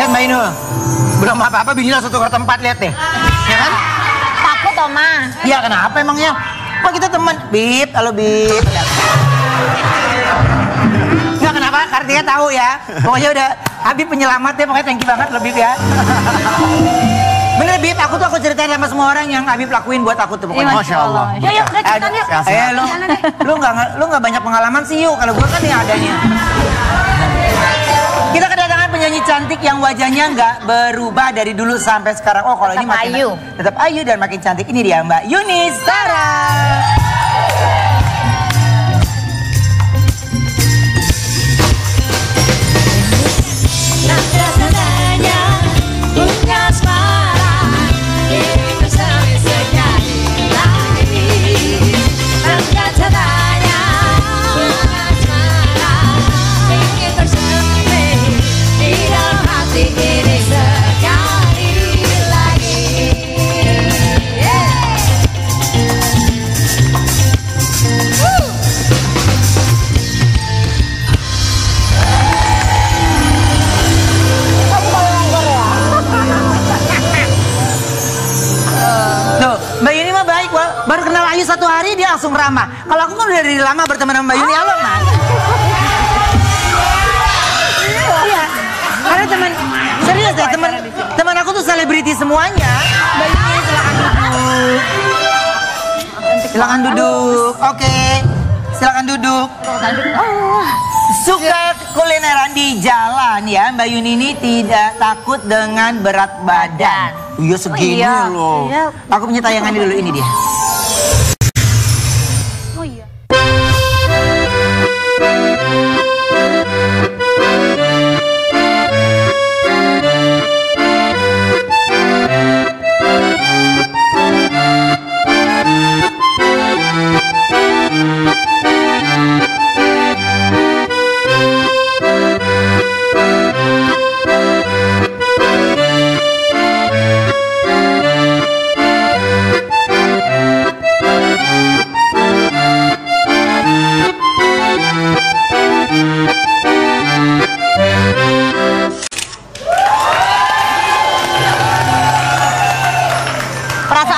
Lihat Mbak Inul. Belum apa-apa bini langsung tukar tempat lihat deh. Ya kan? Takut Oma. Iya kenapa emangnya? Kok kita teman? Bib, halo Bib. Enggak kenapa, Kartika tahu ya. Pokoknya udah Habib penyelamat ya, pokoknya thank you banget loh Bib ya. Bener Bib, aku tuh aku ceritain sama semua orang yang Habib lakuin buat aku tuh pokoknya. Iya, Masya Allah. Yuk, yuk, udah cepetan yuk. Eh, lu, lu nggak lu nggak banyak pengalaman sih yuk. Kalau gue kan yang adanya. Cantik yang wajahnya nggak berubah dari dulu sampai sekarang. Oh, kalau ini makin ayu. tetap ayu dan makin cantik. Ini dia Mbak Yuni Sarah. Ramah. Kalau aku kan udah dari lama berteman sama Mbak Yuni, halo Mas. Iya, karena teman, serius deh teman, teman aku tuh selebriti semuanya. Mbak Yuni silakan duduk. Silakan duduk, oke. Silakan duduk. Suka kulineran di jalan ya Mbak Yuni ini tidak takut dengan berat badan. Iya segini iya. loh. Iya. Aku punya tayangan dulu ini dia.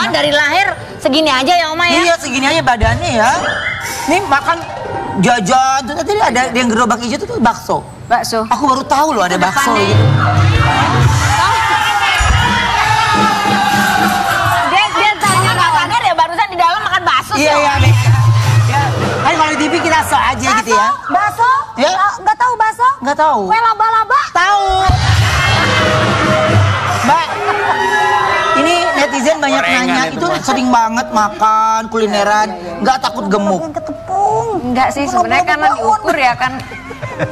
Perasaan dari lahir segini aja ya Oma ya? Iya segini aja badannya ya. Nih makan jajan tuh tadi ada yang gerobak hijau tuh, tuh bakso. Bakso. Aku baru tahu loh ada bakso nih? gitu. Dia dia tanya nggak sadar ya barusan di dalam makan bakso Iya iya. Ya, kan kalau di TV kita so aja gitu ya. Bakso? Ya. Nggak- Nggak tahu bakso? Nggak tahu. Kue laba-laba? Tahu. Netizen banyak nanya. itu sering banget makan kulineran, nggak takut gemuk. Enggak sih sebenarnya karena diukur ya kan.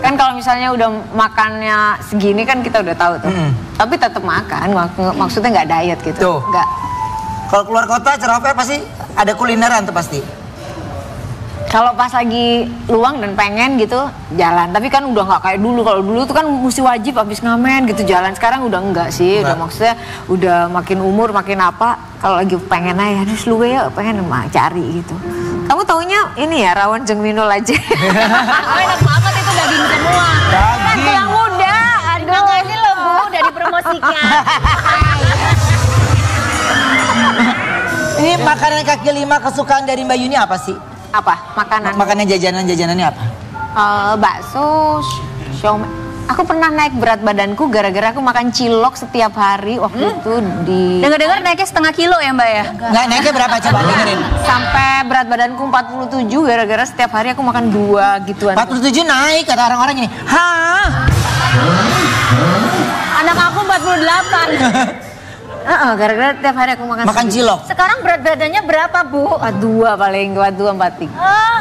Kan kalau misalnya udah makannya segini kan kita udah tahu tuh. Mm-mm. tapi tetap makan mak- maksudnya nggak diet gitu. Nggak. Kalau keluar kota ceroper pasti? Ada kulineran tuh pasti. Kalau pas lagi luang dan pengen gitu jalan. Tapi kan udah nggak kayak dulu. Kalau dulu tuh kan mesti wajib habis ngamen gitu. Jalan sekarang udah enggak sih. Udah maksudnya udah makin umur makin apa. Kalau lagi pengen aja terus lu ya pengen mah cari gitu. Kamu taunya ini ya rawan jeng minul aja. Oh enak banget itu daging semua. Daging. yang muda. Aduh. Makasih loh Bu, udah dipromosikan. Ini makanan kaki lima kesukaan dari Mbak Yuni apa sih? Apa makanan Makanan jajanan-jajanan-jajanannya apa? Eh, bakso, siomay. Aku pernah naik berat badanku gara-gara aku makan cilok setiap hari waktu itu di Dengar-dengar naiknya setengah kilo ya Mbak ya? Nggak naiknya berapa coba dengerin? sampai berat badanku 47 gara-gara setiap hari aku makan dua gituan. 47 naik kata orang-orang ini. Hah? Anak aku 48. Heeh, gara-gara setiap hari aku makan Makan cilok. Sekarang berat badannya berapa Bu? Ah, dua paling, dua, dua, empat, tiga. Ah,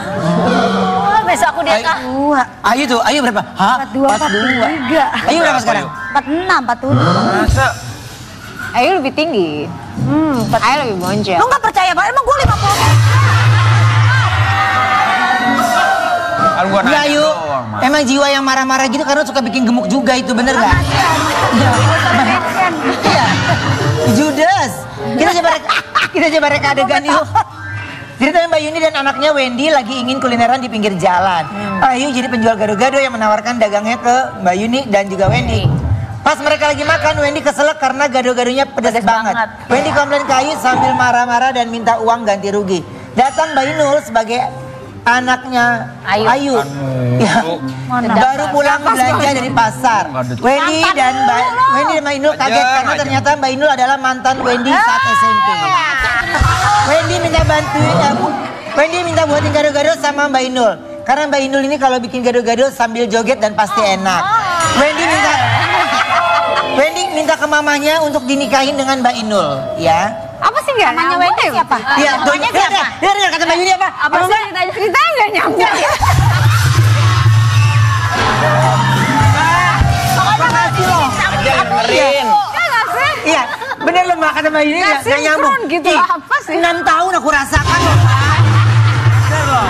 oh, besok aku Ayo. diangkat. Dua. Ayu tuh, Ayu berapa? Hah? 42, 43. Ayu berapa sekarang? 46, 47. Masa? Ayo lebih tinggi. Hmm, Ayo lebih monjol. Lu nggak percaya Pak? Emang gue 50 Kan gua Iya nanya Ayu, doang, Mas. emang jiwa yang marah-marah gitu karena suka bikin gemuk juga itu bener nggak? Iya. Iya. Judas. Kita coba kita coba reka adegan yuk. Ceritanya Mbak Yuni dan anaknya Wendy lagi ingin kulineran di pinggir jalan. Ayu jadi penjual gado-gado yang menawarkan dagangnya ke Mbak Yuni dan juga Wendy. Pas mereka lagi makan, Wendy keselak karena gado-gadonya pedas, Pedas banget. banget. Wendy komplain ke Ayu sambil marah-marah dan minta uang ganti rugi. Datang Mbak Inul sebagai anaknya Ayu. Ayu. Ya, baru pulang belanja dari pasar. Wendy dan Mbak Wendy dan Mbak Inul kaget Aja, karena aja. ternyata Mbak Inul adalah mantan Wendy saat SMP. Wendy minta bantuin ya, Bu. Wendy minta buatin gado-gado sama Mbak Inul. Karena Mbak Inul ini kalau bikin gado-gado sambil joget dan pasti enak. Wendy minta Wendy minta ke mamanya untuk dinikahin dengan Mbak Inul, ya. Sih nggak Namanya nyambung Wendy ya? siapa? Iya, namanya siapa? dengar, dengar, dengar kata Mbak Yuni apa? Apa sih ceritanya? Ceritanya nggak nyambung ya? Dengerin. Ya sih? Iya, bener loh Mbak kata Mbak Yuni Nggak nggak nyambung. gitu, Ih, apa sih? Enam tahun aku rasakan loh. Bener loh.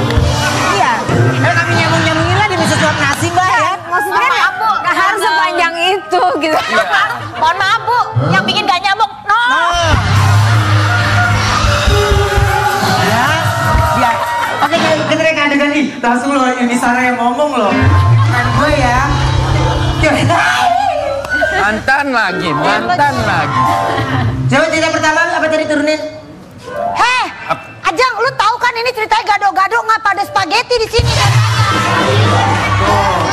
Iya, kalau kami nyambung-nyambungin lah demi sesuap nasi Mbak ya. Maksudnya kan Maaf, Bu. nggak harus sepanjang itu gitu. Mohon maaf bu, yang bikin gak nyambung. No. Nah. Langsung loh, ini Sarah yang ngomong loh. Kan gue ya. Mantan lagi, mantan lagi. Coba cerita pertama apa tadi turunin? Heh, Ajang, lu tahu kan ini ceritanya gado-gado ngapa ada spaghetti di sini kan?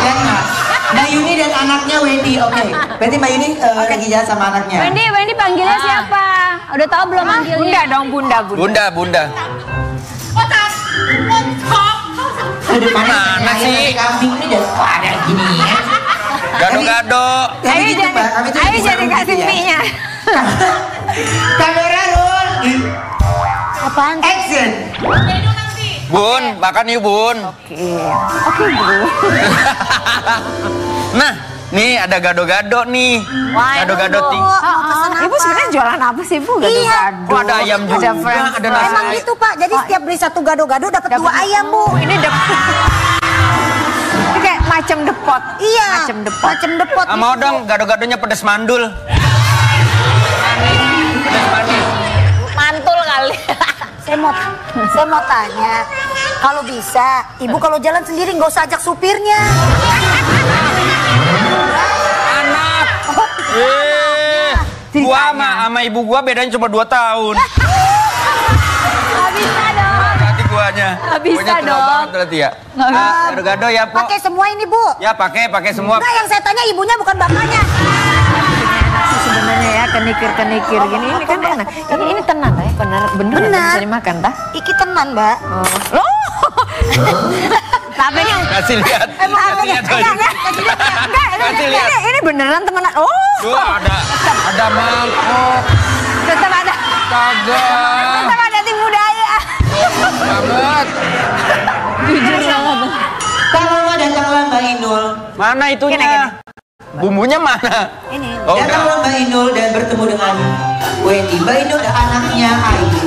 Ya enggak? Mbak Yuni dan anaknya Wendy, oke. Berarti Mbak Yuni eh, lagi jalan sama anaknya. Wendy, Wendy panggilnya siapa? Udah tahu belum manggilnya? Bunda dong, bunda, bunda. Bunda, bunda. Depannya Mana ayam sih? kambing ini wah, ada gini ya. Gado-gado. Ayo gitu, jadi, Mbak, kami tuh ayo jadi kasih gitu ya. mie-nya. Kamera roll. Apaan? Action. Bun, makan yuk bun. Oke, oke bu. Nah, nih ada gado-gado nih. Gado-gado tinggi. pesan Ibu sebenarnya jualan apa sih bu? Iya. Gado-gado. Oh, ada ayam juga, Ada french ada nasi. Emang gitu pak, jadi setiap beli satu gado-gado dapat dua ayam bu. Ini depot. Ini kayak macam depot. Iya. Macam depot. Macam depot. Ah, mau dong gado-gadonya pedes mandul. Pedes manis. Mantul kali. Saya mau, saya mau tanya, kalau bisa, ibu kalau jalan sendiri nggak usah ajak supirnya. Anak. Eh, gua sama sama ibu gua bedanya cuma 2 tahun. Gak bisa dong. Berarti guanya. Nggak bisa Guanya dong. banget berarti ya. Bisa. Ah, Gado-gado ya, Po. Pakai semua ini bu. Ya, pakai, pakai semua. Enggak, yang saya tanya ibunya bukan bapaknya. Sebenarnya ya kenikir-kenikir gini ini kan enak. Ini ini tenang ya, bener bener, Benar. bisa dimakan tah? Iki tenan mbak. Oh. Loh. Ini Kasih lihat. Kasih lihat. enggak, Kasih lihat. ini, ini beneran temenan. Oh, Tuh ada ada mangkok. tetap ada, Kagak. tetap ada tim budaya. Banget. Jujur banget. Kalau datanglah Mbak Inul. Mana itunya? Gini, gini. Bumbunya mana? Ini. Oh, udah. Datanglah Mbak Inul dan bertemu dengan Wendy. Mbak Inul adalah anaknya Ayu.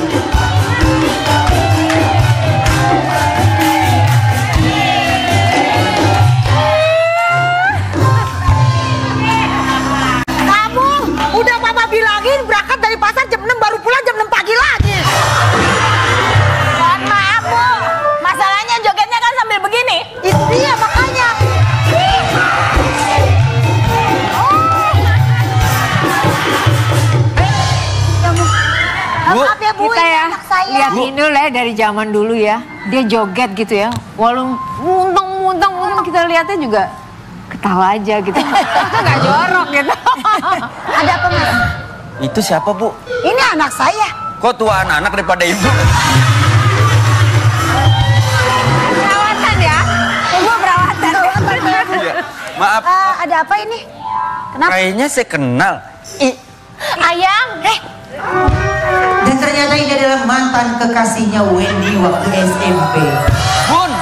Zaman dulu ya. Dia joget gitu ya. Walau muntang-muntang muntang kita lihatnya juga ketawa aja gitu. Itu nggak jorok gitu. Ada apa mas? Itu siapa, Bu? Ini anak saya. Kok tua anak daripada ibu? Perawatan ya. Ibu perawatan. Iya. Maaf, Eh, ada apa ini? Kenapa? kayaknya saya kenal. Ih, Ayang. Eh. Dan ternyata ini adalah mantan kekasihnya Wendy waktu SMP. Bun.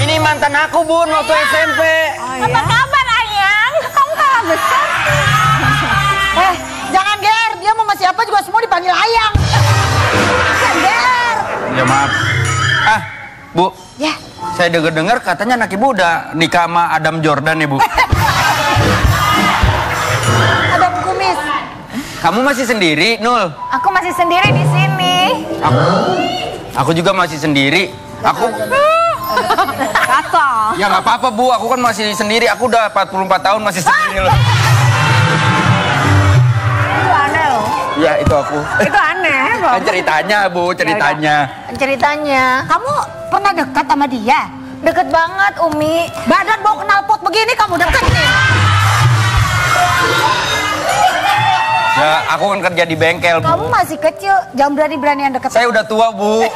Ini mantan aku, Bun, waktu SMP. Apa kabar Ayang? Kamu kalah besar. eh, jangan ger. Dia mau ngasih apa juga semua dipanggil ayang. Jangan ger. Ya maaf. Ah, Bu, Ya, saya dengar-dengar katanya anak ibu udah nikah sama Adam Jordan ya, Bu. Kamu masih sendiri, Nul? Aku masih sendiri di sini. Aku, aku juga masih sendiri. Aku, Kacau. Ya nggak apa-apa bu, aku kan masih sendiri. Aku udah 44 tahun masih sendiri loh. Itu aneh loh. Ya itu aku. Itu aneh loh. Kan ceritanya bu, ceritanya. Ceritanya. Kamu pernah dekat sama dia? Deket banget Umi. Badan bau knalpot begini kamu deket nih. Ya aku kan kerja di bengkel bu. Kamu masih kecil, jangan berani-beranian deket. Saya udah tua bu.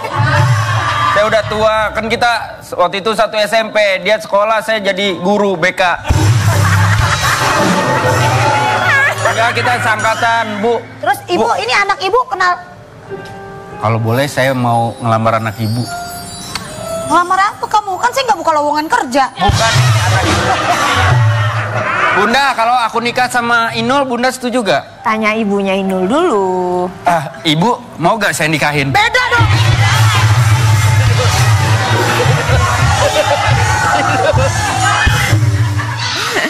Saya udah tua. Kan kita waktu itu satu SMP. Dia sekolah, saya jadi guru BK. Ya kita sangkatan bu. Terus ibu, Bu, ini anak ibu kenal Kalau boleh saya mau ngelamar anak ibu. ngelamar apa kamu? Kan saya nggak buka lowongan kerja. Bukan anak ibu. Bunda, kalau aku nikah sama Inul, Bunda setuju gak? Tanya ibunya Inul dulu. Ah, ibu mau gak saya nikahin? Beda dong.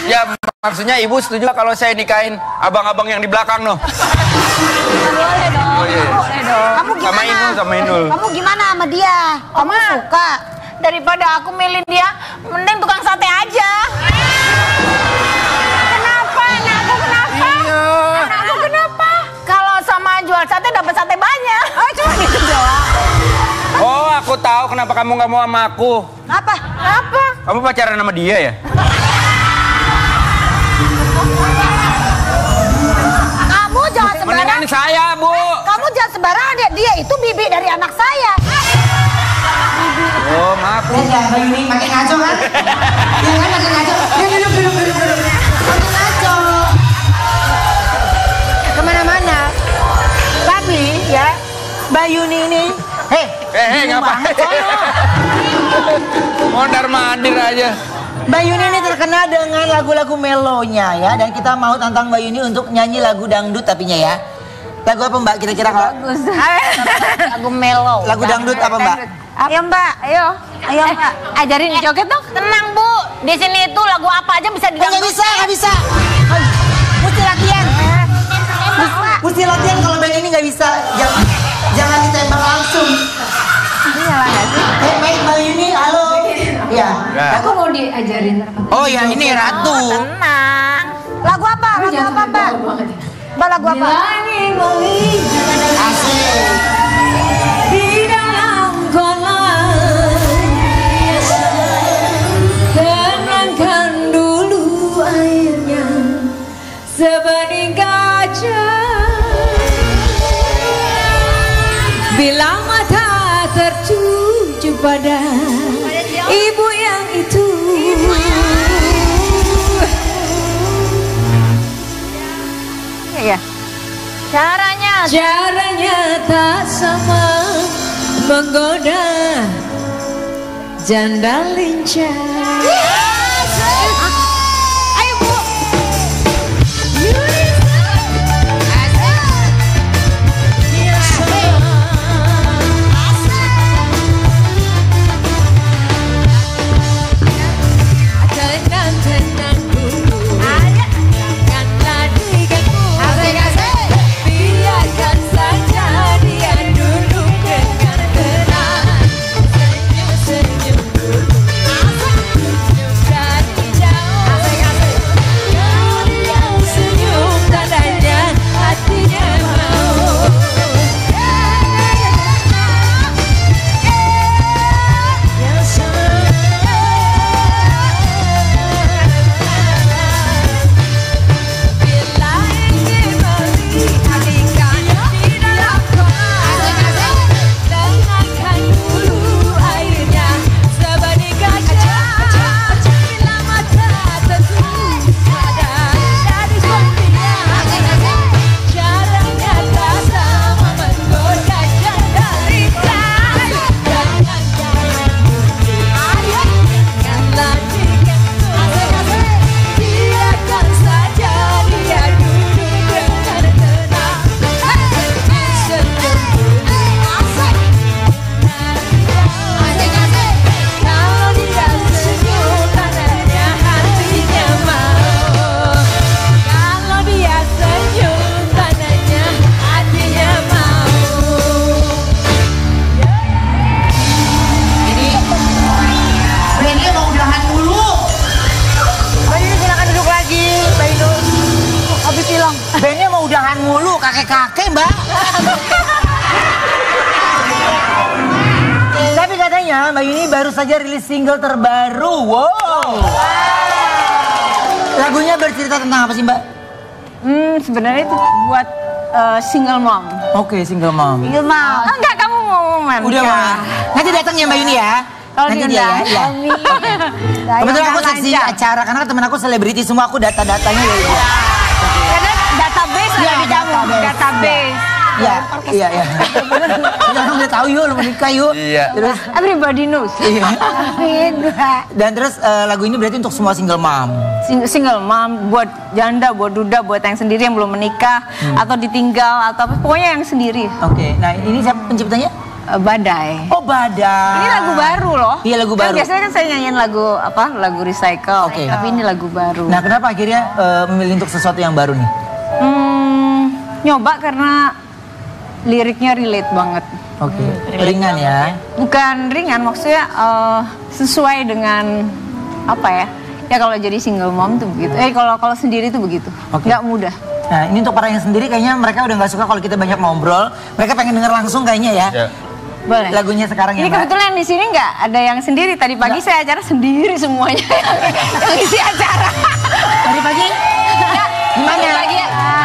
Ya maksudnya ibu setuju gak kalau saya nikahin abang-abang yang di belakang noh? Boleh dong. Oh, iya. Boleh dong. Kamu Sama gimana? Inul, sama Inul. Kamu gimana sama dia? Kamu Oma. suka? Daripada aku milih dia, mending tukang sate aja. Kenapa kamu nggak mau sama aku. Apa? Apa? Kamu pacaran sama dia ya? Kamu jangan sembarangan. Mendingan saya, Bu. Kamu jangan sembarangan dia. Dia itu bibi dari anak saya. Oh, maaf. Bu. Ya, Mbak Yuni makin ngaco kan? ya kan makin ngaco. Ya, duduk, duduk, duduk, duduk. Makin ngaco. Ke mana-mana. Tapi ya, Mbak Yuni ini, hei, Eh, eh, ngapain? Mondar mandir aja. Mbak Yuni ini terkenal dengan lagu-lagu melonya ya dan kita mau tantang Mbak Yuni untuk nyanyi lagu dangdut tapinya ya. Lagu apa Mbak kira-kira kalau Lagu melo. lagu dangdut apa Mbak? Ayo Mbak, ayo. Ayo Mbak. Ajarin joget dong. Tenang Bu, di sini itu lagu apa aja bisa Eh, nggak diganggu. bisa, nggak bisa. Mesti latihan. Mesti latihan kalau band ini nggak bisa. Jangan, jangan ditembak langsung. Eh, baik Mbak Yuni, halo. Ya. Ya. Aku mau diajarin. Oh ya ini Ratu. Tenang. Lagu apa? Lagu apa Mbak? Mbak lagu apa? Asik. Tertuju pada Ibu yang itu. Iya. Caranya. Caranya tak sama. Menggoda Janda lincah baru saja rilis single terbaru. Wow. Lagunya bercerita tentang apa sih Mbak? Hmm, sebenarnya itu buat eh, single mom. Oke, single mom. Iya mau. Oh, enggak, kamu mau main? Udah Mbak. Nanti datang ya Mbak Yuni ya. Kalau Nanti dia diundang. ya. Iya. Kebetulan aku seksi acara karena temen aku selebriti semua aku data-datanya ya. Iya. Karena database Iya, ada di kamu. database. Database. Iya, iya, iya. Kita orang udah tahu yuk, lu menikah yuk. Iya. Terus, Everybody knows. iya. Dan terus eh, lagu ini berarti untuk semua single mom. Sing- single mom buat janda, buat duda, buat yang sendiri yang belum menikah Hmm. atau ditinggal atau apa pokoknya yang sendiri. Oke, nah ini siapa penciptanya? Eh, badai. Oh, Badai. Ini lagu baru loh. Iya, lagu Kan baru. biasanya kan saya nyanyiin lagu apa? Lagu recycle. Oke. Tapi ini lagu baru. Nah, kenapa akhirnya eh, memilih untuk sesuatu yang baru nih? Hmm, nyoba karena liriknya relate banget. Oke, ringan ya. Bukan ringan, maksudnya eh, sesuai dengan apa ya? Ya kalau jadi single mom tuh begitu. Eh kalau kalau sendiri tuh begitu. Oke. Nggak mudah. Nah, ini untuk para yang sendiri kayaknya mereka udah nggak suka kalau kita banyak ngobrol. Mereka pengen denger langsung kayaknya ya. Ya. Boleh. Lagunya sekarang ya, Ini kebetulan di sini nggak ada yang sendiri. Tadi pagi saya acara sendiri semuanya yang isi acara. Tadi pagi? Gimana? Pagi, kan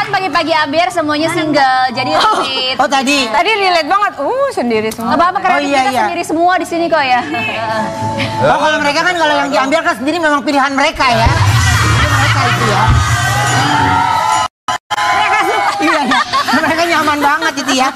pagi-pagi Aber semuanya single, jadi relate. Oh, tadi. Tadi relate banget. Uh, sendiri semua. Gak apa-apa karena Oh, iya, kita iya. sendiri semua di sini kok ya. Oh, kalau mereka kan kalau yang diambil kan sendiri memang pilihan mereka ya. Mereka itu ya. Mereka suka. Iya, iya. Mereka nyaman banget itu ya.